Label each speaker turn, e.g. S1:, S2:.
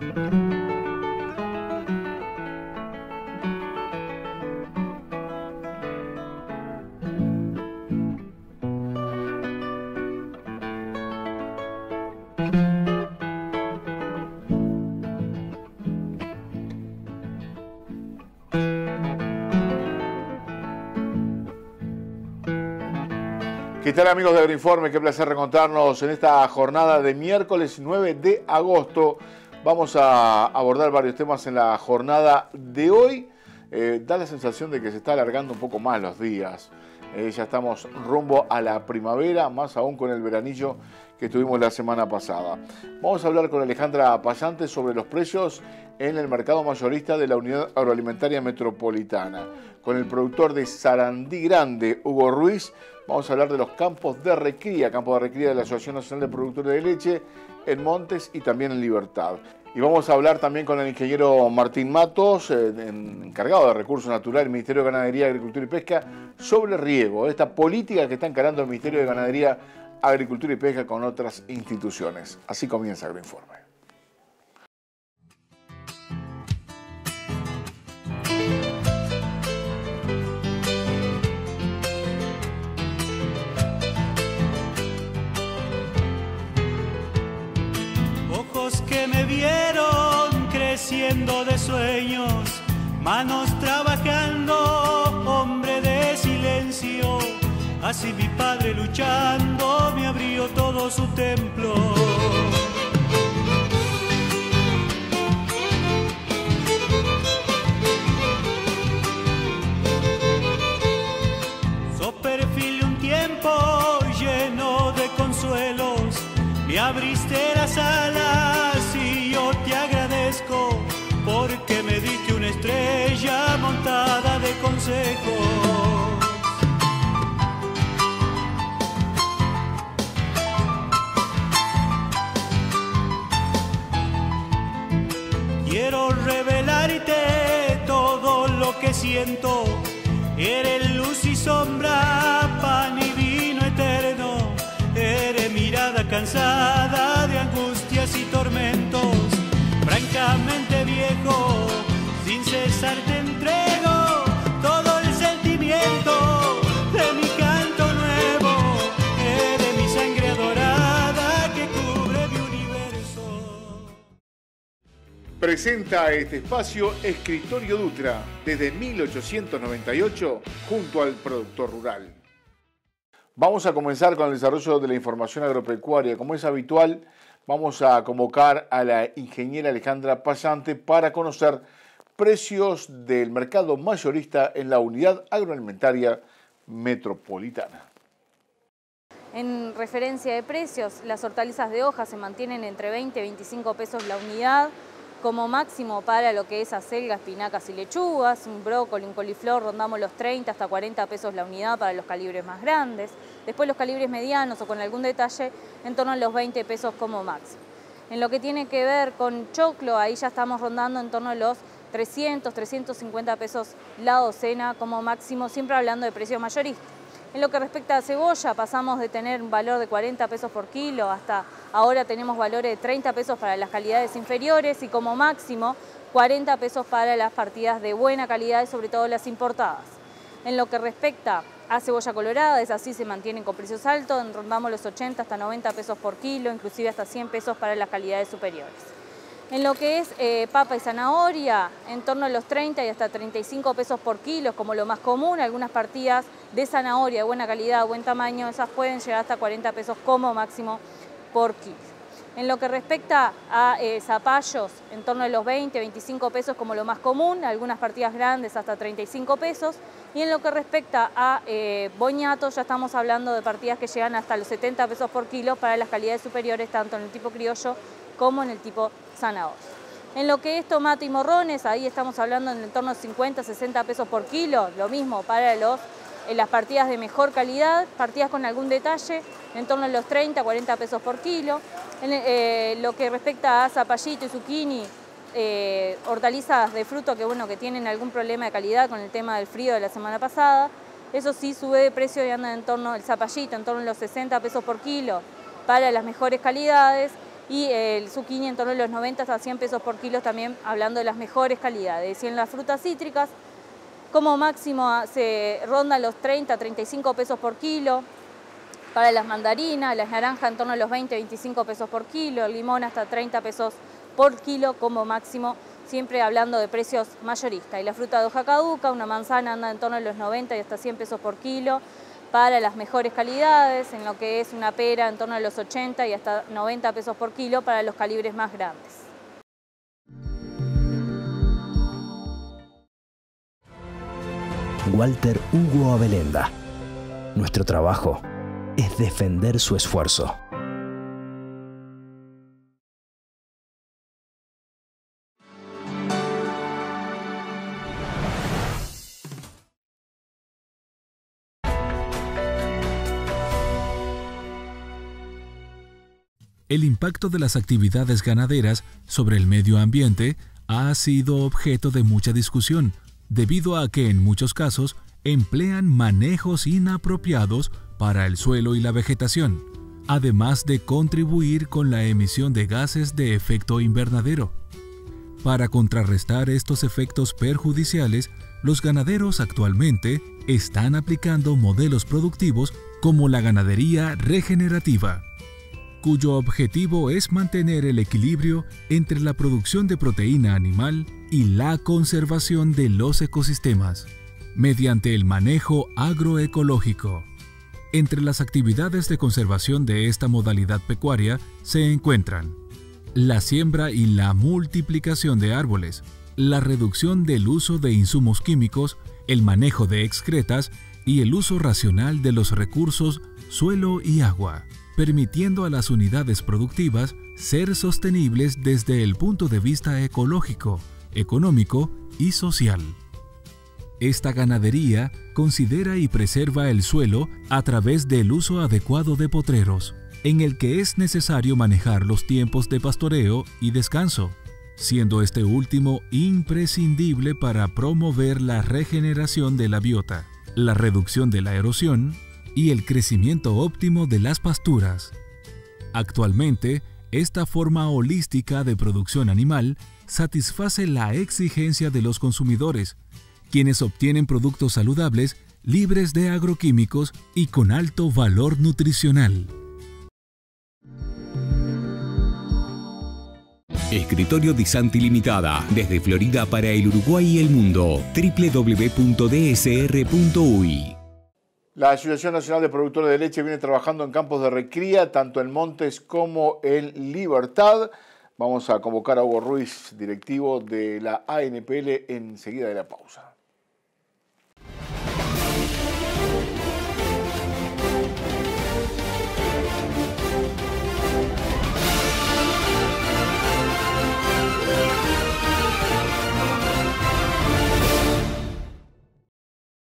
S1: ¿Qué tal amigos de Agroinforme? Qué placer recontarnos en esta jornada de miércoles 9 de agosto. Vamos a abordar varios temas en la jornada de hoy. Eh, da la sensación de que se está alargando un poco más los días. Eh, ya estamos rumbo a la primavera, más aún con el veranillo que tuvimos la semana pasada. Vamos a hablar con Alejandra Payante sobre los precios en el mercado mayorista de la Unidad Agroalimentaria Metropolitana. Con el productor de Sarandí Grande, Hugo Ruiz, Vamos a hablar de los campos de recría, campos de recría de la Asociación Nacional de Productores de Leche en Montes y también en Libertad. Y vamos a hablar también con el ingeniero Martín Matos, eh, encargado de Recursos Naturales del Ministerio de Ganadería, Agricultura y Pesca, sobre riego, esta política que está encarando el Ministerio de Ganadería, Agricultura y Pesca con otras instituciones. Así comienza Agroinforme.
S2: De sueños, manos trabajando, hombre de silencio. Así mi padre luchando me abrió todo su templo. Siento. Eres luz y sombra, pan y vino eterno. Eres mirada cansada
S1: Presenta este espacio Escritorio Dutra desde 1898 junto al productor rural. Vamos a comenzar con el desarrollo de la información agropecuaria. Como es habitual, vamos a convocar a la ingeniera Alejandra Pasante para conocer precios del mercado mayorista en la unidad agroalimentaria metropolitana.
S3: En referencia de precios, las hortalizas de hoja se mantienen entre 20 y 25 pesos la unidad, como máximo para lo que es acelga, espinacas y lechugas, un brócoli, un coliflor, rondamos los 30 hasta 40 pesos la unidad para los calibres más grandes. Después los calibres medianos o con algún detalle en torno a los 20 pesos como máximo. En lo que tiene que ver con choclo, ahí ya estamos rondando en torno a los 300, 350 pesos la docena como máximo, siempre hablando de precio mayorista. En lo que respecta a cebolla, pasamos de tener un valor de 40 pesos por kilo hasta ahora tenemos valores de 30 pesos para las calidades inferiores y como máximo 40 pesos para las partidas de buena calidad sobre todo las importadas. En lo que respecta a cebolla colorada, es así, se mantienen con precios altos, rondamos los 80 hasta 90 pesos por kilo, inclusive hasta 100 pesos para las calidades superiores. En lo que es eh, papa y zanahoria, en torno a los 30 y hasta 35 pesos por kilo, como lo más común. Algunas partidas de zanahoria de buena calidad, buen tamaño, esas pueden llegar hasta 40 pesos como máximo por kilo. En lo que respecta a eh, zapallos, en torno a los 20, 25 pesos como lo más común, algunas partidas grandes hasta 35 pesos. Y en lo que respecta a eh, boñatos, ya estamos hablando de partidas que llegan hasta los 70 pesos por kilo para las calidades superiores, tanto en el tipo criollo como en el tipo zanahoria. En lo que es tomate y morrones, ahí estamos hablando en torno a 50, 60 pesos por kilo, lo mismo para los, en las partidas de mejor calidad, partidas con algún detalle, en torno a los 30, 40 pesos por kilo. En eh, lo que respecta a zapallito y zucchini, eh, hortalizas de fruto que, bueno, que tienen algún problema de calidad con el tema del frío de la semana pasada, eso sí sube de precio y anda en torno, el zapallito, en torno a los 60 pesos por kilo para las mejores calidades y el zucchini en torno a los 90 hasta 100 pesos por kilo también hablando de las mejores calidades. Y en las frutas cítricas como máximo se ronda los 30, 35 pesos por kilo, para las mandarinas, las naranjas en torno a los 20, 25 pesos por kilo, el limón hasta 30 pesos por kilo como máximo, siempre hablando de precios mayoristas. Y la fruta de hoja caduca, una manzana anda en torno a los 90 y hasta 100 pesos por kilo para las mejores calidades, en lo que es una pera en torno a los 80 y hasta 90 pesos por kilo para los calibres más grandes.
S4: Walter Hugo Abelenda. Nuestro trabajo es defender su esfuerzo.
S5: El impacto de las actividades ganaderas sobre el medio ambiente ha sido objeto de mucha discusión, debido a que en muchos casos emplean manejos inapropiados para el suelo y la vegetación, además de contribuir con la emisión de gases de efecto invernadero. Para contrarrestar estos efectos perjudiciales, los ganaderos actualmente están aplicando modelos productivos como la ganadería regenerativa, cuyo objetivo es mantener el equilibrio entre la producción de proteína animal y la conservación de los ecosistemas, mediante el manejo agroecológico. Entre las actividades de conservación de esta modalidad pecuaria se encuentran la siembra y la multiplicación de árboles, la reducción del uso de insumos químicos, el manejo de excretas y el uso racional de los recursos suelo y agua, permitiendo a las unidades productivas ser sostenibles desde el punto de vista ecológico, económico y social. Esta ganadería considera y preserva el suelo a través del uso adecuado de potreros, en el que es necesario manejar los tiempos de pastoreo y descanso, siendo este último imprescindible para promover la regeneración de la biota, la reducción de la erosión y el crecimiento óptimo de las pasturas. Actualmente, esta forma holística de producción animal satisface la exigencia de los consumidores, quienes obtienen productos saludables, libres de agroquímicos y con alto valor nutricional.
S6: Escritorio Disanti Limitada, desde Florida para el Uruguay y el mundo. www.dsr.uy
S1: la Asociación Nacional de Productores de Leche viene trabajando en campos de recría, tanto en Montes como en Libertad. Vamos a convocar a Hugo Ruiz, directivo de la ANPL, enseguida de la pausa.